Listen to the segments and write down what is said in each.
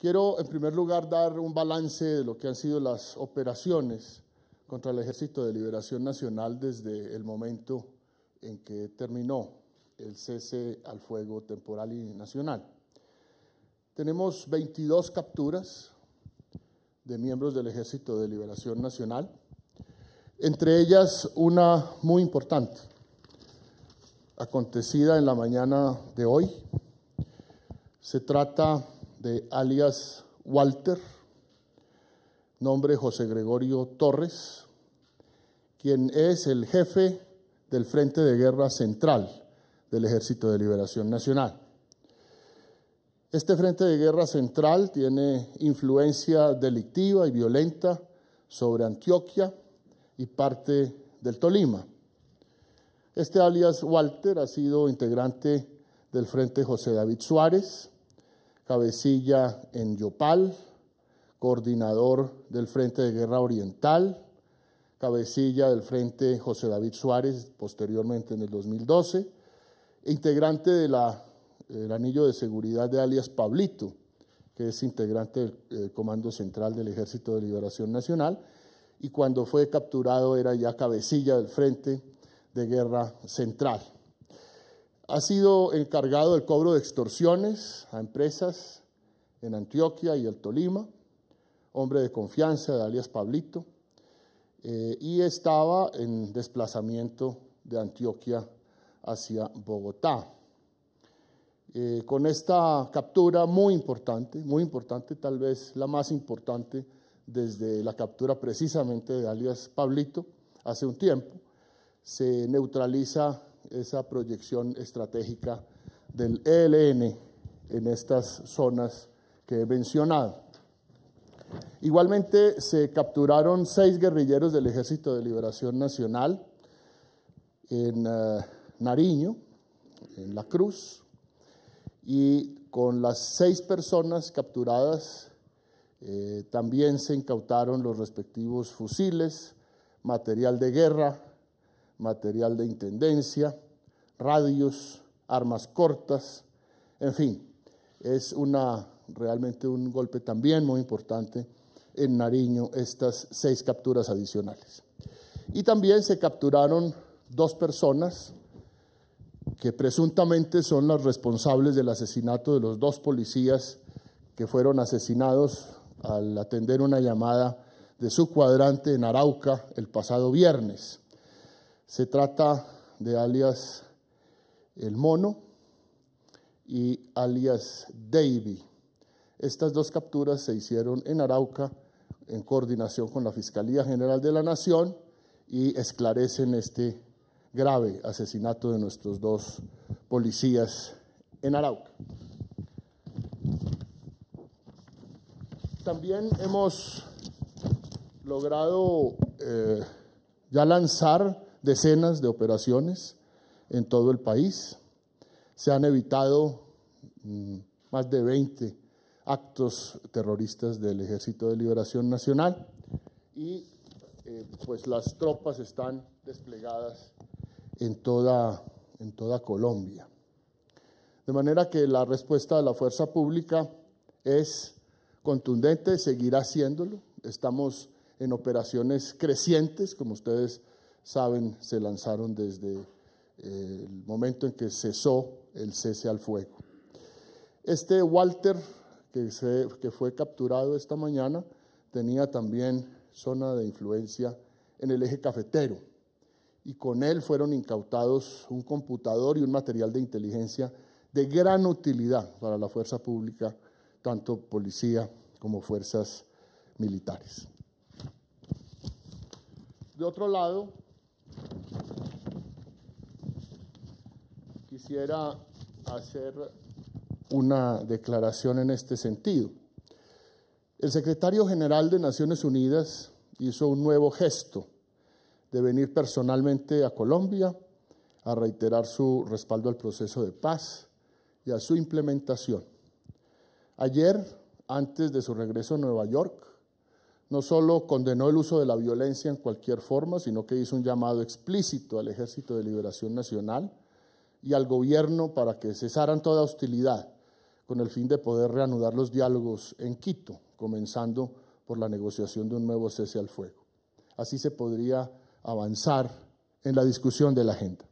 Quiero en primer lugar dar un balance de lo que han sido las operaciones contra el Ejército de Liberación Nacional desde el momento en que terminó el cese al fuego temporal y nacional. Tenemos 22 capturas de miembros del Ejército de Liberación Nacional, entre ellas una muy importante, acontecida en la mañana de hoy. Se trata de alias Walter, nombre José Gregorio Torres, quien es el jefe del Frente de Guerra Central del Ejército de Liberación Nacional. Este Frente de Guerra Central tiene influencia delictiva y violenta sobre Antioquia y parte del Tolima. Este alias Walter ha sido integrante del Frente José David Suárez, cabecilla en Yopal, coordinador del Frente de Guerra Oriental, cabecilla del Frente José David Suárez, posteriormente en el 2012, e integrante del anillo de seguridad de alias Pablito, que es integrante del Comando Central del Ejército de Liberación Nacional, y cuando fue capturado era ya cabecilla del Frente de Guerra Central. Ha sido encargado del cobro de extorsiones a empresas en Antioquia y el Tolima, hombre de confianza de alias Pablito, eh, y estaba en desplazamiento de Antioquia hacia Bogotá. Eh, con esta captura muy importante, muy importante, tal vez la más importante desde la captura precisamente de alias Pablito hace un tiempo, se neutraliza esa proyección estratégica del ELN en estas zonas que he mencionado. Igualmente se capturaron seis guerrilleros del Ejército de Liberación Nacional en eh, Nariño, en La Cruz, y con las seis personas capturadas eh, también se incautaron los respectivos fusiles, material de guerra, material de intendencia, radios, armas cortas, en fin, es una, realmente un golpe también muy importante en Nariño estas seis capturas adicionales. Y también se capturaron dos personas que presuntamente son las responsables del asesinato de los dos policías que fueron asesinados al atender una llamada de su cuadrante en Arauca el pasado viernes. Se trata de alias El Mono y alias Davy. Estas dos capturas se hicieron en Arauca en coordinación con la Fiscalía General de la Nación y esclarecen este grave asesinato de nuestros dos policías en Arauca. También hemos logrado eh, ya lanzar decenas de operaciones en todo el país. Se han evitado mm, más de 20 actos terroristas del Ejército de Liberación Nacional y eh, pues las tropas están desplegadas en toda, en toda Colombia. De manera que la respuesta de la fuerza pública es contundente, seguirá haciéndolo. Estamos en operaciones crecientes, como ustedes saben, se lanzaron desde eh, el momento en que cesó el cese al fuego. Este Walter, que, se, que fue capturado esta mañana, tenía también zona de influencia en el eje cafetero y con él fueron incautados un computador y un material de inteligencia de gran utilidad para la fuerza pública, tanto policía como fuerzas militares. De otro lado, quisiera hacer una declaración en este sentido. El secretario general de Naciones Unidas hizo un nuevo gesto de venir personalmente a Colombia a reiterar su respaldo al proceso de paz y a su implementación. Ayer, antes de su regreso a Nueva York, no solo condenó el uso de la violencia en cualquier forma, sino que hizo un llamado explícito al Ejército de Liberación Nacional y al gobierno para que cesaran toda hostilidad con el fin de poder reanudar los diálogos en Quito, comenzando por la negociación de un nuevo cese al fuego. Así se podría avanzar en la discusión de la agenda.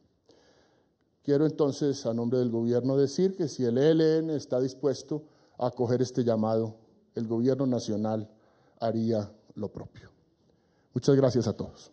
Quiero entonces, a nombre del gobierno, decir que si el ELN está dispuesto a acoger este llamado, el gobierno nacional haría lo propio. Muchas gracias a todos.